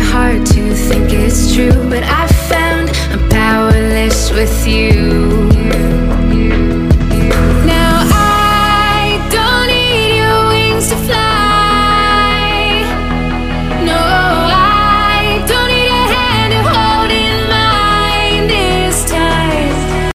hard to think it's true, but I found I'm powerless with you.